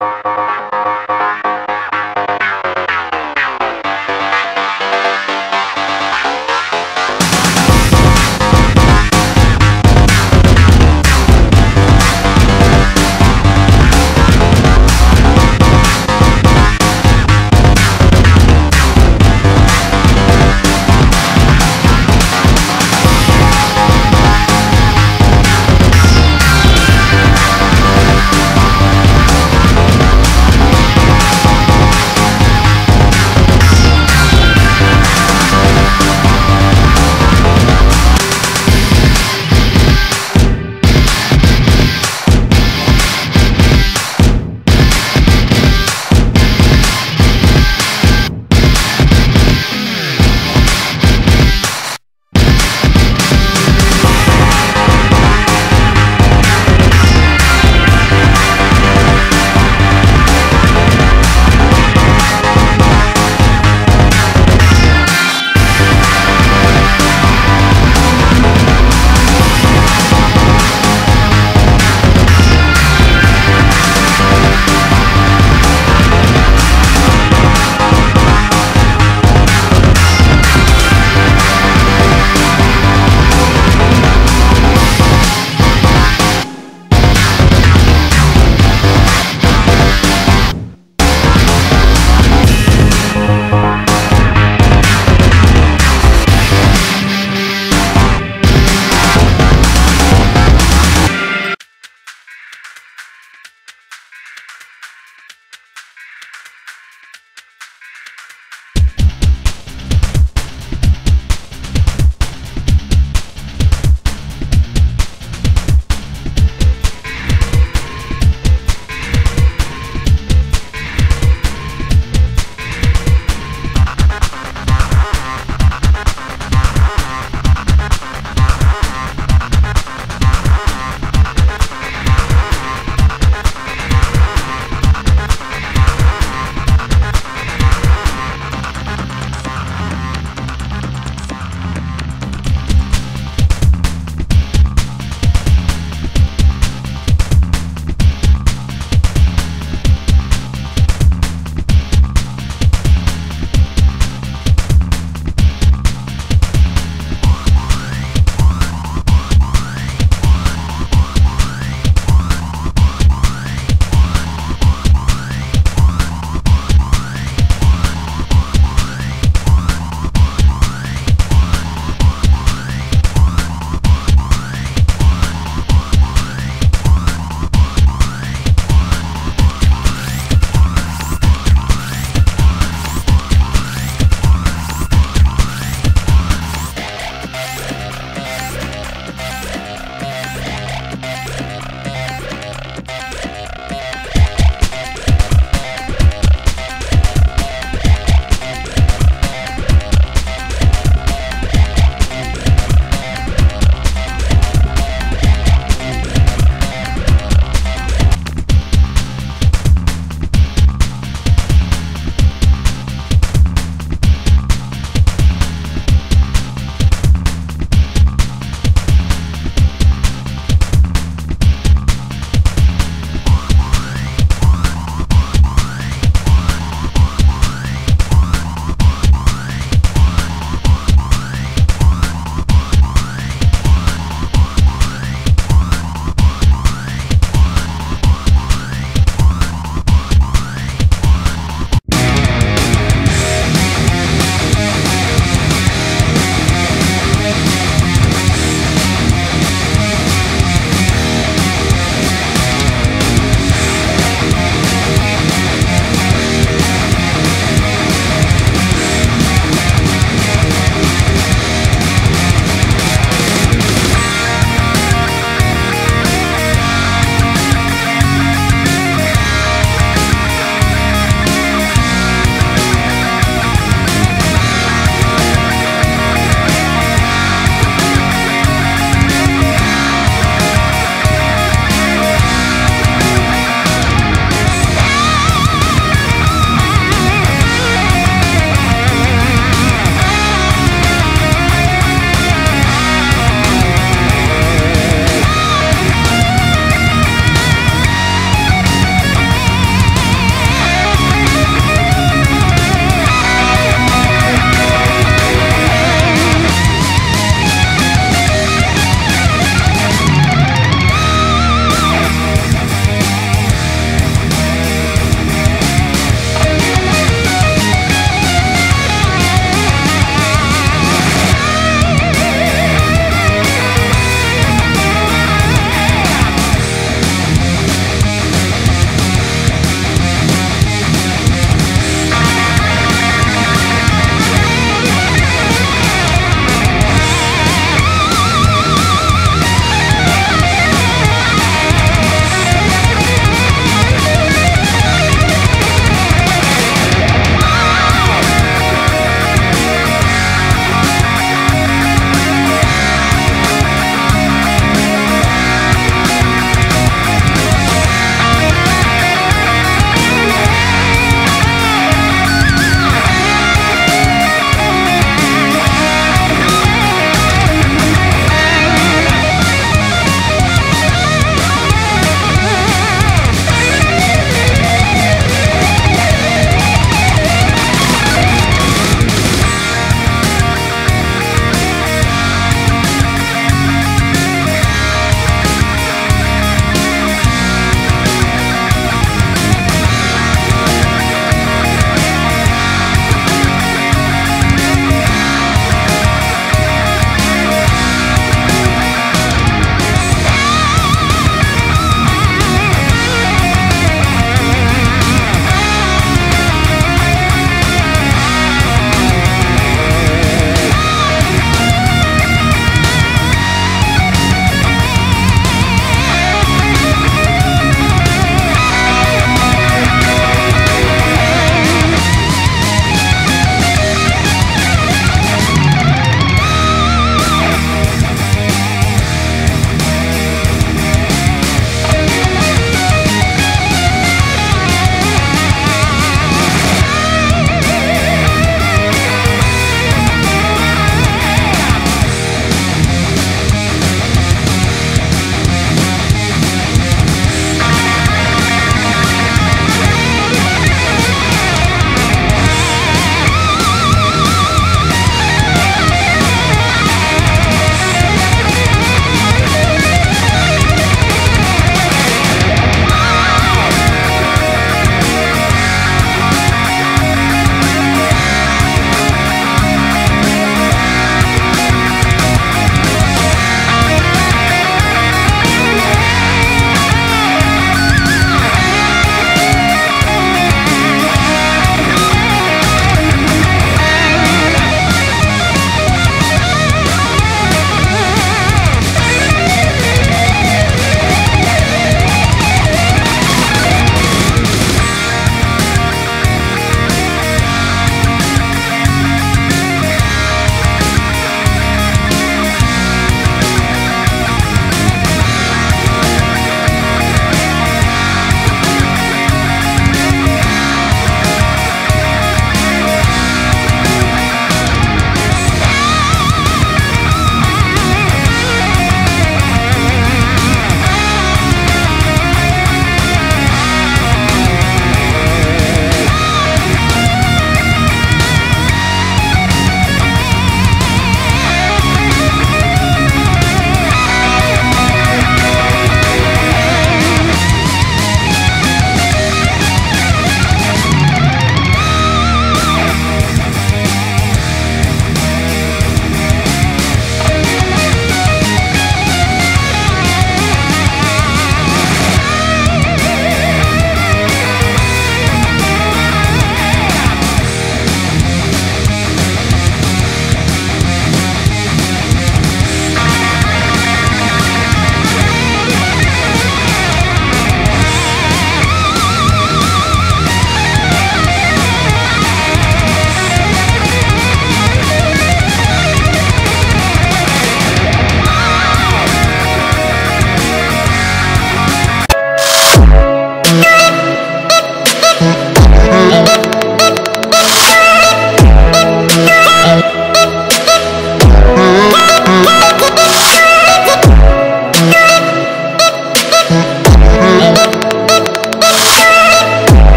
you